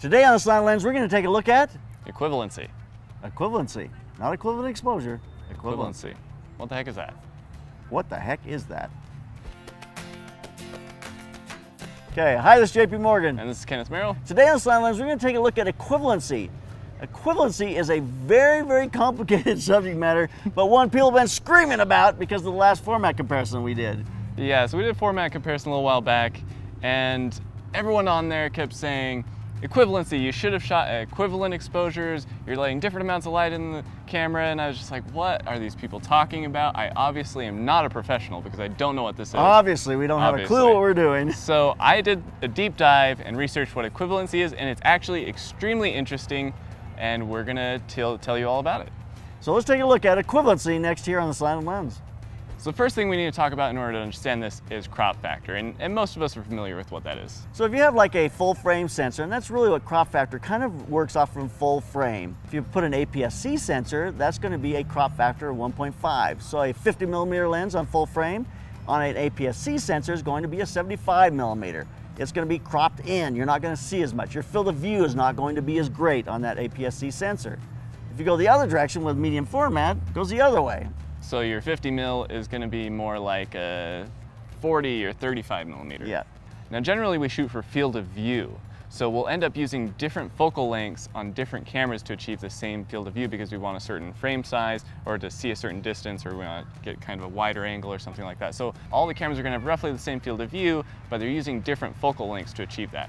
Today on the Slanted Lens, we're going to take a look at Equivalency. equivalency, not equivalent exposure. Equivalency. What the heck is that? What the heck is that? Okay, hi, this is Jay P Morgan. And this is Kenneth Merrill. Today on Slanted Lens, we're going to take a look at equivalency. Equivalency is a very, very complicated subject matter, but one people have been screaming about because of the last format comparison we did. Yeah, so we did a format comparison a little while back, and everyone on there kept saying, equivalency, you should have shot equivalent exposures, you're letting different amounts of light in the camera, and I was just like, what are these people talking about? I obviously am not a professional because I don't know what this is. Obviously, we don't have a clue what we're doing. So I did a deep dive and researched what equivalency is, and it's actually extremely interesting, and we're gonna tell, tell you all about it. So let's take a look at equivalency next here on the Slanted Lens. So the first thing we need to talk about in order to understand this is crop factor, and, and most of us are familiar with what that is. So if you have like a full frame sensor, and that's really what crop factor kind of works off from full frame. If you put an APS-C sensor, that's going to be a crop factor of 1.5. So a 50 millimeter lens on full frame on an APS-C sensor is going to be a 75 millimeter. It's going to be cropped in. You're not going to see as much. Your field of view is not going to be as great on that APS-C sensor. If you go the other direction with medium format, it goes the other way. So your 50 mil is going to be more like a 40 or 35 millimeter. Yeah. Now generally we shoot for field of view. So we'll end up using different focal lengths on different cameras to achieve the same field of view because we want a certain frame size or to see a certain distance or we want to get kind of a wider angle or something like that. So all the cameras are going to have roughly the same field of view, but they're using different focal lengths to achieve that.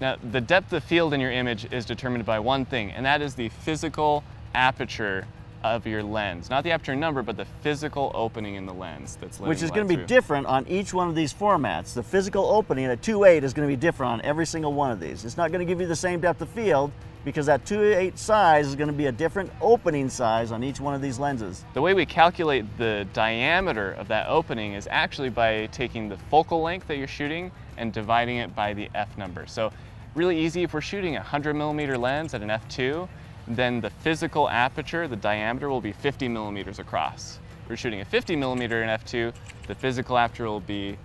Now, the depth of field in your image is determined by one thing, and that is the physical aperture of your lens. Not the aperture number, but the physical opening in the lens that's which is going to be through. different on each one of these formats. The physical opening at 2.8 is going to be different on every single one of these. It's not going to give you the same depth of field because that 2.8 size is going to be a different opening size on each one of these lenses. The way we calculate the diameter of that opening is actually by taking the focal length that you're shooting and dividing it by the f number. So really easy if we're shooting a 100 millimeter lens at an f2, then the physical aperture, the diameter will be 50 millimeters across. If we're shooting a 50 millimeter in f2, the physical aperture will be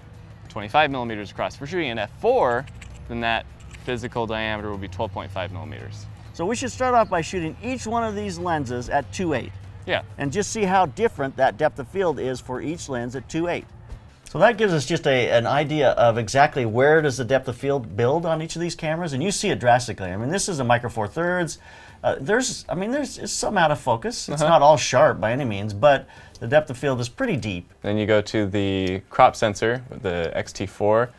25 millimeters across. If we're shooting an f4, then that physical diameter will be 12.5 millimeters. So we should start off by shooting each one of these lenses at 2.8 Yeah, and just see how different that depth of field is for each lens at 2.8. So that gives us just a, an idea of exactly where does the depth of field build on each of these cameras, and you see it drastically. I mean, this is a micro four thirds. Uh, there's, I mean, there's it's some out of focus. It's not all sharp by any means, but the depth of field is pretty deep. Then you go to the crop sensor, the XT4,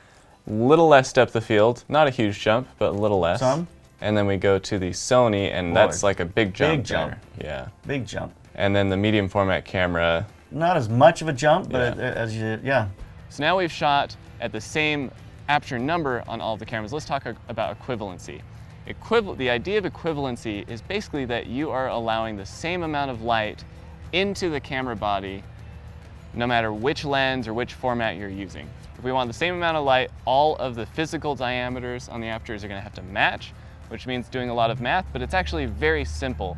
little less depth of field, not a huge jump, but a little less. Some. And then we go to the Sony, and that's like a big jump. big jump. there. Yeah. Big jump. And then the medium format camera. Not as much of a jump, but Yeah. as you, yeah. So now we've shot at the same aperture number on all of the cameras. Let's talk about equivalency. Equival- the idea of equivalency is basically that you are allowing the same amount of light into the camera body no matter which lens or which format you're using. If we want the same amount of light, all of the physical diameters on the apertures are going to have to match, which means doing a lot of math, but it's actually very simple.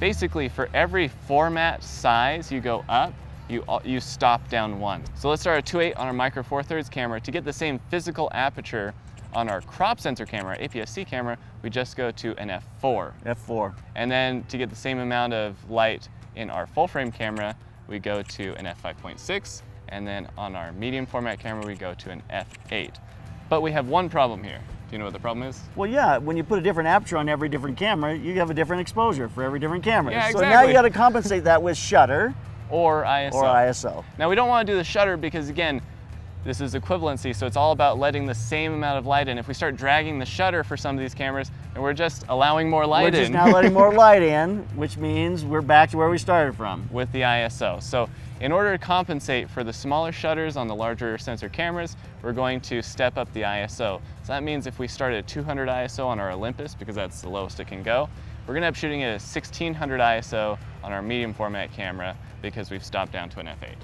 Basically, for every format size you go up, you, you stop down one. So let's start at 2.8 on our micro four thirds camera. To get the same physical aperture on our crop sensor camera, APS-C camera, we just go to an f4. F4. And then to get the same amount of light in our full frame camera, we go to an f5.6. And then on our medium format camera, we go to an f8. But we have one problem here. Do you know what the problem is? Well, yeah, when you put a different aperture on every different camera, you have a different exposure for every different camera. Yeah, exactly. So now you got to compensate that with shutter Or ISO. or ISO. Now we don't want to do the shutter because again, this is equivalency, so it's all about letting the same amount of light in. If we start dragging the shutter for some of these cameras, and we're just allowing more light in. We're just now letting more light in, which means we're back to where we started from. with the ISO. So in order to compensate for the smaller shutters on the larger sensor cameras, we're going to step up the ISO. So that means if we start at 200 ISO on our Olympus, because that's the lowest it can go, we're gonna end up shooting at a 1600 ISO on our medium format camera because we've stopped down to an f8.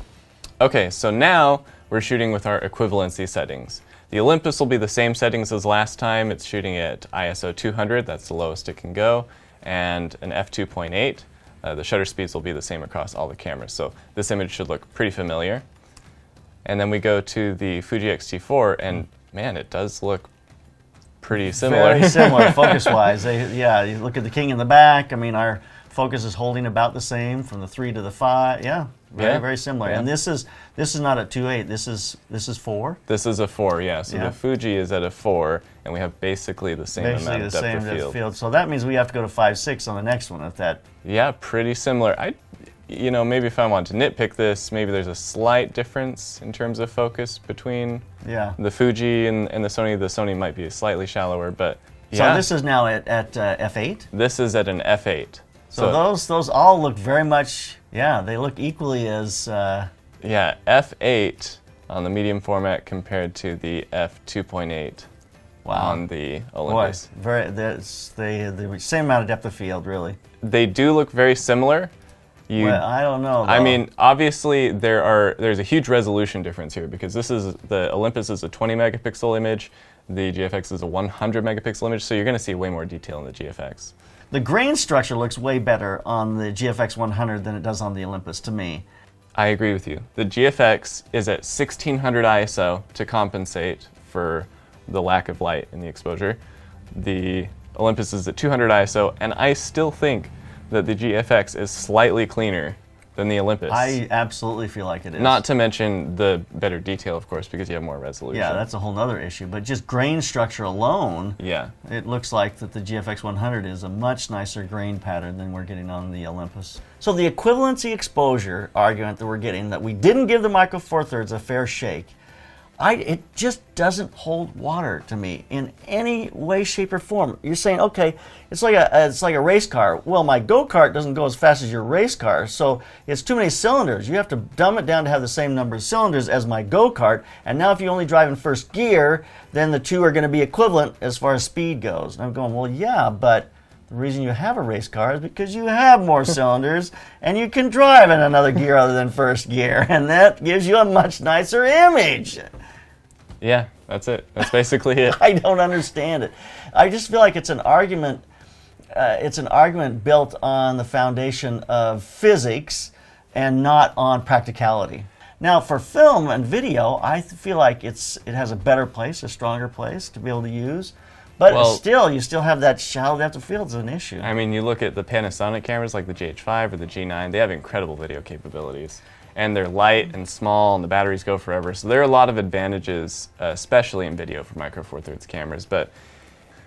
Okay, so now we're shooting with our equivalency settings. The Olympus will be the same settings as last time. It's shooting at ISO 200, that's the lowest it can go, and an f2.8. Uh, the shutter speeds will be the same across all the cameras, so this image should look pretty familiar. And then we go to the Fuji X-T4, and man, it does look pretty similar. Very similar focus-wise. Yeah, you look at the king in the back. I mean, our focus is holding about the same from the three to the five. Yeah, very Yeah. very similar. Yeah. And this is this is not a two eight. This is this is four. This is a four, yeah. So Yeah. the Fuji is at a four, and we have basically the same Basically amount the of depth same of depth field. field. So that means we have to go to five six on the next one at that. Yeah, pretty similar. I, you know, maybe if I want to nitpick this, maybe there's a slight difference in terms of focus between Yeah. the Fuji and, and the Sony. The Sony might be slightly shallower, but So yeah, this is now at at uh, f eight. this is at an f8. So, those those all look very much. Yeah, they look equally as. Uh, yeah, f8 on the medium format compared to the f2.8 on the boy, Olympus. very. That's they the same amount of depth of field, really. They do look very similar. You Well, I don't know. I mean, obviously there are there's a huge resolution difference here because this is the Olympus is a 20 megapixel image, the GFX is a 100 megapixel image, so you're going to see way more detail in the GFX. The grain structure looks way better on the GFX 100 than it does on the Olympus to me. I agree with you. The GFX is at 1600 ISO to compensate for the lack of light in the exposure. The Olympus is at 200 ISO, and I still think that the GFX is slightly cleaner than the Olympus. I absolutely feel like it is. Not to mention the better detail, of course, because you have more resolution. yeah, that's a whole nother issue. But just grain structure alone, yeah. it looks like that the GFX 100 is a much nicer grain pattern than we're getting on the Olympus. So the equivalency exposure argument that we're getting, that we didn't give the Micro Four Thirds a fair shake, I, it just doesn't hold water to me in any way, shape, or form. You're saying, okay, it's like a it's like a race car. Well, my go kart doesn't go as fast as your race car, so it's too many cylinders. You have to dumb it down to have the same number of cylinders as my go kart. And now, if you only drive in first gear, then the two are going to be equivalent as far as speed goes. And I'm going, well, yeah, but the reason you have a race car is because you have more cylinders and you can drive in another gear other than first gear, and that gives you a much nicer image. Yeah, that's it. That's basically it. I don't understand it. I just feel like it's an argument. Uh, it's an argument built on the foundation of physics and not on practicality. Now, for film and video, I feel like it's it has a better place, a stronger place to be able to use. But Well- still, you still have that shallow depth of field as an issue. I mean, you look at the Panasonic cameras like the GH5 or the G9, they have incredible video capabilities. And they're light and small, and the batteries go forever. So there are a lot of advantages, uh, especially in video for Micro Four Thirds cameras. But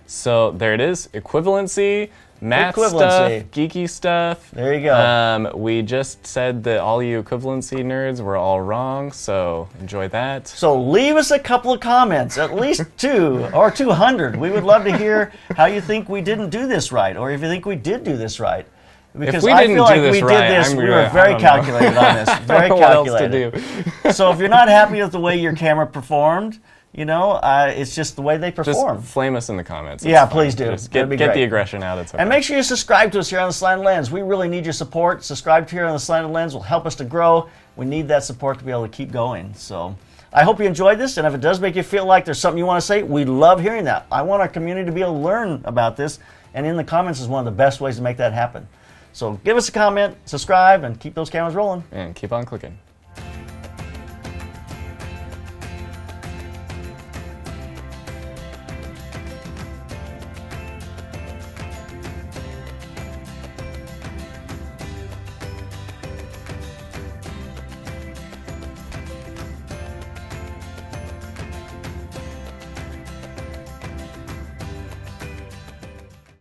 so there it is equivalency, math stuff, geeky stuff. There you go. Um, we just said that all you equivalency nerds were all wrong, so enjoy that. So leave us a couple of comments, at least two or 200. We would love to hear how you think we didn't do this right, or if you think we did do this right. Because we I didn't feel do like this we right, did this, I'm we were very don't know. calculated on this, very calculated. do? So if you're not happy with the way your camera performed, you know, uh, it's just the way they Just perform. flame us in the comments. It's Yeah, please do. Just get, get the aggression out. It's okay. And make sure you subscribe to us here on the Slanted Lens. We really need your support. Subscribe here on the Slanted Lens will help us to grow. We need that support to be able to keep going. So I hope you enjoyed this. And if it does make you feel like there's something you want to say, we love hearing that. I want our community to be able to learn about this. And in the comments is one of the best ways to make that happen. So give us a comment, subscribe, and keep those cameras rolling. and keep on clicking.